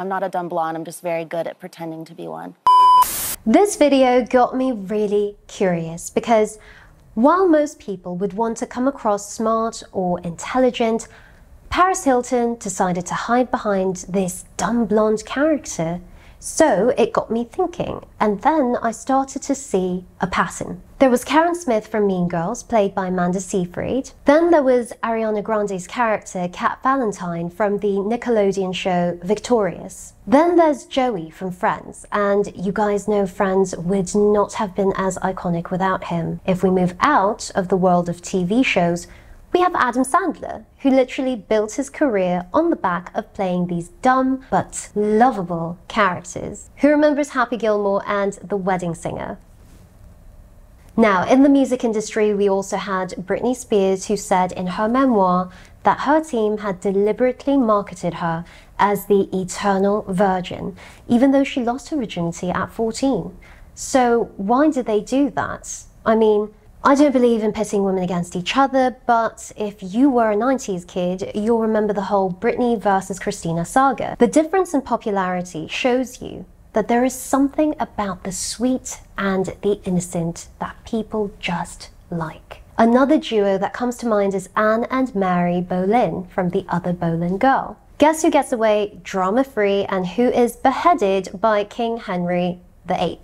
I'm not a dumb blonde, I'm just very good at pretending to be one. This video got me really curious because while most people would want to come across smart or intelligent, Paris Hilton decided to hide behind this dumb blonde character so it got me thinking, and then I started to see a pattern. There was Karen Smith from Mean Girls, played by Amanda Seyfried. Then there was Ariana Grande's character, Cat Valentine, from the Nickelodeon show Victorious. Then there's Joey from Friends, and you guys know Friends would not have been as iconic without him. If we move out of the world of TV shows, we have Adam Sandler, who literally built his career on the back of playing these dumb but lovable characters. Who remembers Happy Gilmore and The Wedding Singer? Now, in the music industry, we also had Britney Spears, who said in her memoir that her team had deliberately marketed her as the eternal virgin, even though she lost her virginity at 14. So, why did they do that? I mean, I don't believe in pitting women against each other, but if you were a 90s kid, you'll remember the whole Britney versus Christina saga. The difference in popularity shows you that there is something about the sweet and the innocent that people just like. Another duo that comes to mind is Anne and Mary Boleyn from The Other Boleyn Girl. Guess who gets away drama free and who is beheaded by King Henry VIII?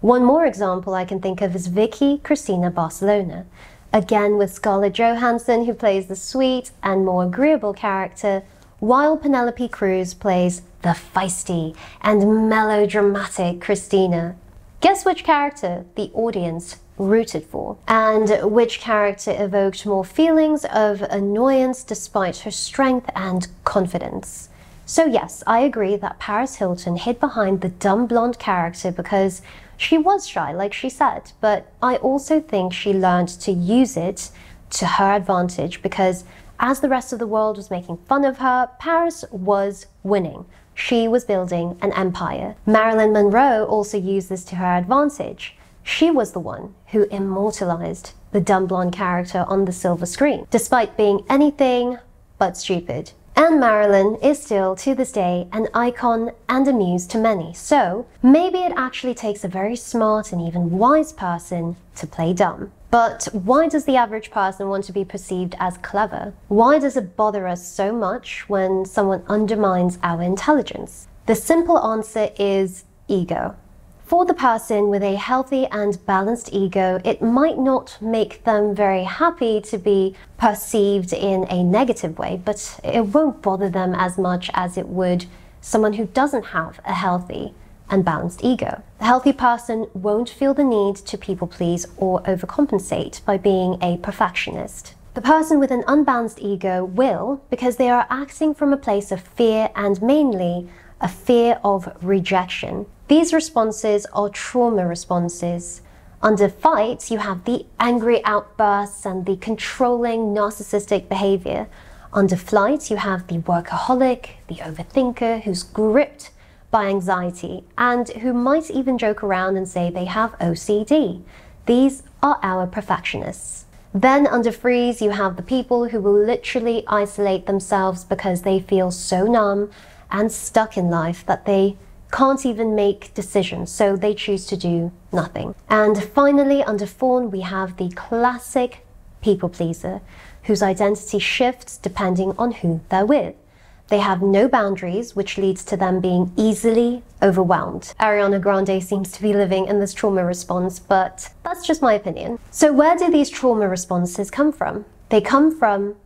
One more example I can think of is Vicky Cristina Barcelona, again with Scarlett Johansson, who plays the sweet and more agreeable character, while Penelope Cruz plays the feisty and melodramatic Christina. Guess which character the audience rooted for, and which character evoked more feelings of annoyance despite her strength and confidence. So, yes, I agree that Paris Hilton hid behind the dumb blonde character because she was shy, like she said, but I also think she learned to use it to her advantage because as the rest of the world was making fun of her, Paris was winning. She was building an empire. Marilyn Monroe also used this to her advantage. She was the one who immortalized the dumb blonde character on the silver screen, despite being anything but stupid. And Marilyn is still, to this day, an icon and a muse to many. So maybe it actually takes a very smart and even wise person to play dumb. But why does the average person want to be perceived as clever? Why does it bother us so much when someone undermines our intelligence? The simple answer is ego. For the person with a healthy and balanced ego, it might not make them very happy to be perceived in a negative way, but it won't bother them as much as it would someone who doesn't have a healthy and balanced ego. The healthy person won't feel the need to people please or overcompensate by being a perfectionist. The person with an unbalanced ego will, because they are acting from a place of fear and mainly a fear of rejection, these responses are trauma responses. Under fight, you have the angry outbursts and the controlling narcissistic behavior. Under flight, you have the workaholic, the overthinker who's gripped by anxiety and who might even joke around and say they have OCD. These are our perfectionists. Then under freeze, you have the people who will literally isolate themselves because they feel so numb and stuck in life that they can't even make decisions, so they choose to do nothing. And finally, under fawn, we have the classic people pleaser, whose identity shifts depending on who they're with. They have no boundaries, which leads to them being easily overwhelmed. Ariana Grande seems to be living in this trauma response, but that's just my opinion. So, where do these trauma responses come from? They come from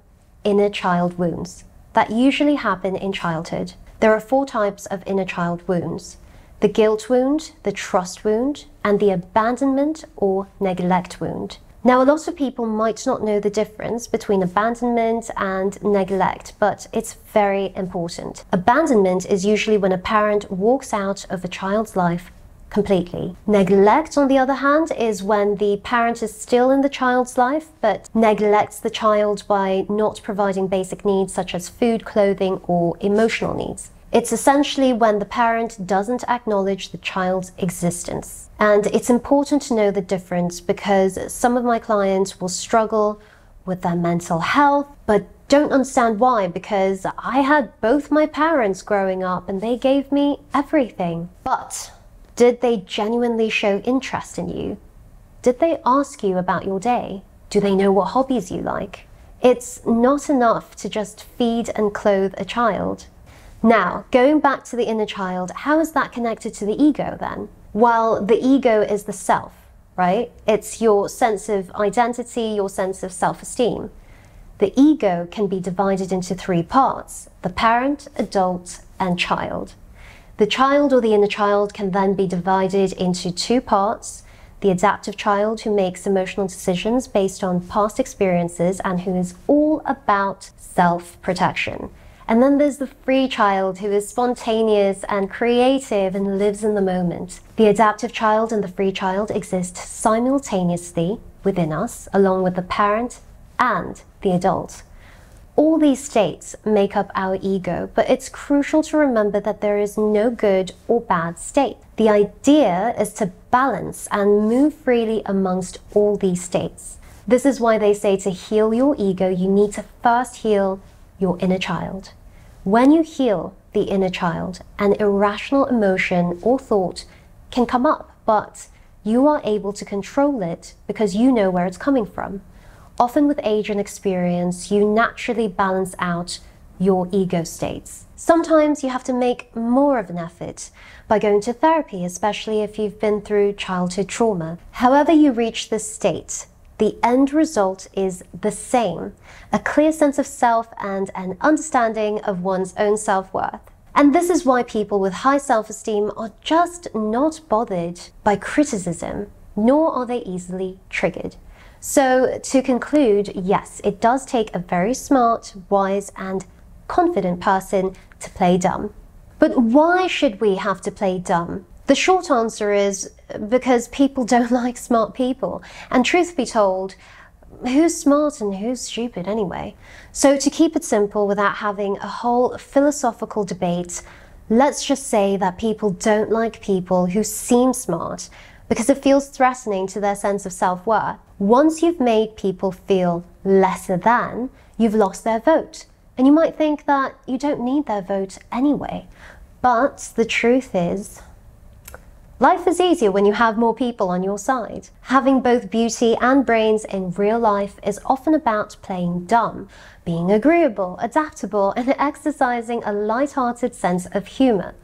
inner child wounds that usually happen in childhood. There are four types of inner child wounds the guilt wound, the trust wound, and the abandonment or neglect wound. Now, a lot of people might not know the difference between abandonment and neglect, but it's very important. Abandonment is usually when a parent walks out of a child's life completely. Neglect, on the other hand, is when the parent is still in the child's life but neglects the child by not providing basic needs such as food, clothing, or emotional needs. It's essentially when the parent doesn't acknowledge the child's existence. And it's important to know the difference because some of my clients will struggle with their mental health, but don't understand why because I had both my parents growing up and they gave me everything. But did they genuinely show interest in you? Did they ask you about your day? Do they know what hobbies you like? It's not enough to just feed and clothe a child. Now, going back to the inner child, how is that connected to the ego then? Well, the ego is the self, right? It's your sense of identity, your sense of self esteem. The ego can be divided into three parts the parent, adult, and child. The child or the inner child can then be divided into two parts the adaptive child who makes emotional decisions based on past experiences and who is all about self protection. And then there's the free child who is spontaneous and creative and lives in the moment. The adaptive child and the free child exist simultaneously within us, along with the parent and the adult. All these states make up our ego, but it's crucial to remember that there is no good or bad state. The idea is to balance and move freely amongst all these states. This is why they say to heal your ego, you need to first heal your inner child. When you heal the inner child, an irrational emotion or thought can come up, but you are able to control it because you know where it's coming from. Often with age and experience, you naturally balance out your ego states. Sometimes you have to make more of an effort by going to therapy, especially if you've been through childhood trauma. However, you reach this state, the end result is the same a clear sense of self and an understanding of one's own self worth. And this is why people with high self esteem are just not bothered by criticism, nor are they easily triggered. So, to conclude, yes, it does take a very smart, wise, and confident person to play dumb. But why should we have to play dumb? The short answer is because people don't like smart people. And truth be told, who's smart and who's stupid anyway? So, to keep it simple without having a whole philosophical debate, let's just say that people don't like people who seem smart because it feels threatening to their sense of self worth. Once you've made people feel lesser than, you've lost their vote. And you might think that you don't need their vote anyway. But the truth is, life is easier when you have more people on your side. Having both beauty and brains in real life is often about playing dumb, being agreeable, adaptable, and exercising a light-hearted sense of humour.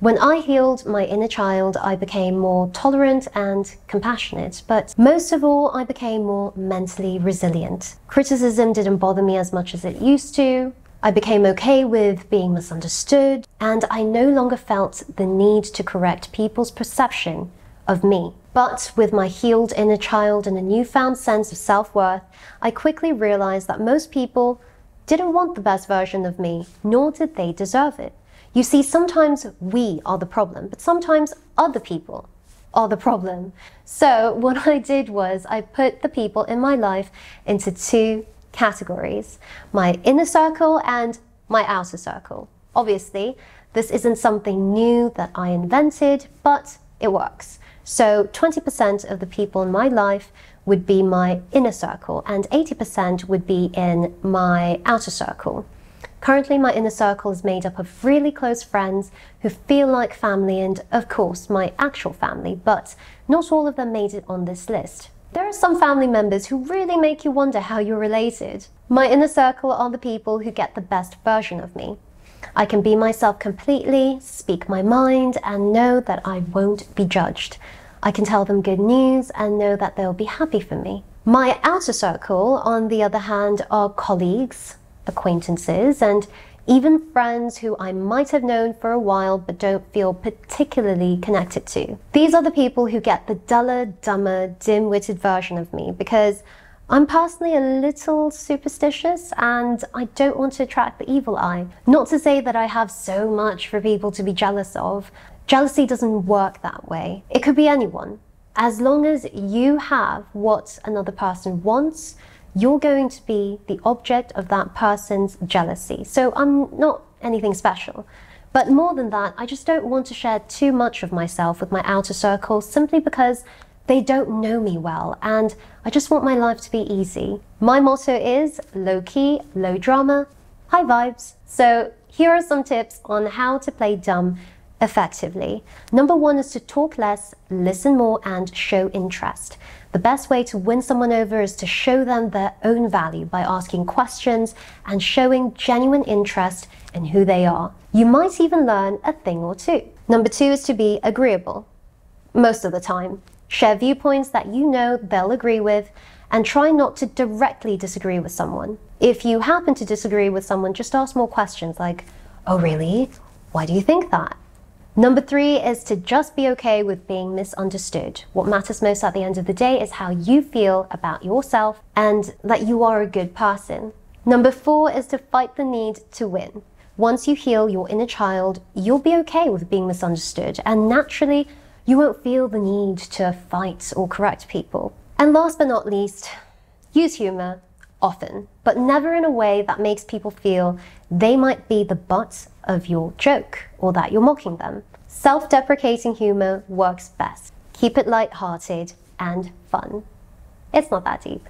When I healed my inner child, I became more tolerant and compassionate, but most of all, I became more mentally resilient. Criticism didn't bother me as much as it used to. I became okay with being misunderstood, and I no longer felt the need to correct people's perception of me. But with my healed inner child and a newfound sense of self worth, I quickly realized that most people didn't want the best version of me, nor did they deserve it. You see, sometimes we are the problem, but sometimes other people are the problem. So, what I did was I put the people in my life into two categories my inner circle and my outer circle. Obviously, this isn't something new that I invented, but it works. So, 20% of the people in my life would be my inner circle, and 80% would be in my outer circle. Currently, my inner circle is made up of really close friends who feel like family and, of course, my actual family, but not all of them made it on this list. There are some family members who really make you wonder how you're related. My inner circle are the people who get the best version of me. I can be myself completely, speak my mind, and know that I won't be judged. I can tell them good news and know that they'll be happy for me. My outer circle, on the other hand, are colleagues, acquaintances, and even friends who I might have known for a while but don't feel particularly connected to. These are the people who get the duller, dumber, dim witted version of me because I'm personally a little superstitious and I don't want to attract the evil eye. Not to say that I have so much for people to be jealous of. Jealousy doesn't work that way. It could be anyone. As long as you have what another person wants, you're going to be the object of that person's jealousy. So I'm not anything special. But more than that, I just don't want to share too much of myself with my outer circle simply because they don't know me well and I just want my life to be easy. My motto is low key, low drama, high vibes. So here are some tips on how to play dumb effectively. Number one is to talk less, listen more, and show interest. The best way to win someone over is to show them their own value by asking questions and showing genuine interest in who they are. You might even learn a thing or two. Number two is to be agreeable. Most of the time. Share viewpoints that you know they'll agree with and try not to directly disagree with someone. If you happen to disagree with someone, just ask more questions like, Oh, really? Why do you think that? Number three is to just be okay with being misunderstood. What matters most at the end of the day is how you feel about yourself and that you are a good person. Number four is to fight the need to win. Once you heal your inner child, you'll be okay with being misunderstood, and naturally, you won't feel the need to fight or correct people. And last but not least, use humor often, but never in a way that makes people feel they might be the butt of your joke or that you're mocking them. Self deprecating humor works best. Keep it light-hearted and fun. It's not that deep.